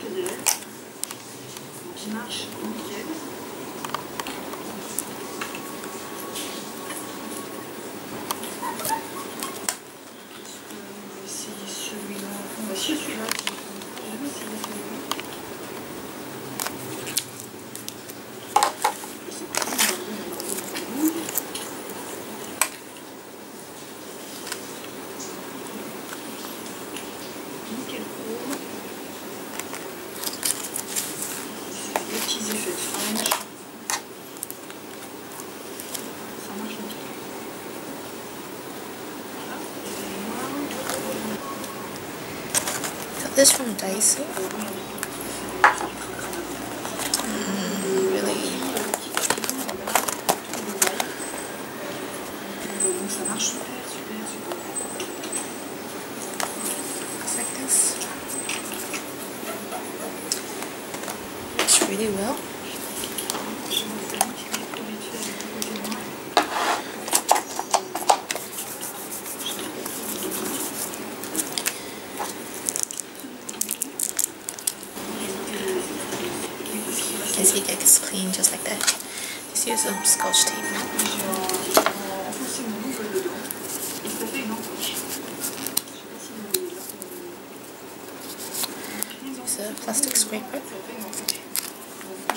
qui Que marche, Ça marche Ça. this from Daiso. really. ça marche super, super, super. really well. see it gets clean just like that. Just use some scotch tape. a plastic scraper.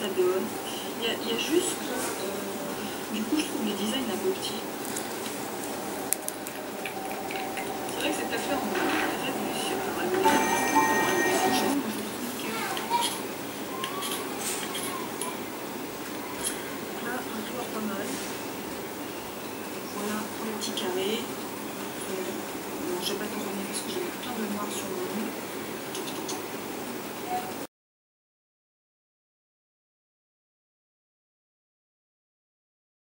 ça Il y, a, juste que, euh, du coup, je trouve le design un peu petit. C'est vrai que cette affaire en révolution, révolution, Là, un joueur pas mal. Voilà pour le petit carré. Euh, non, j'ai pas tout remis parce que j'ai plein de noir sur le bout.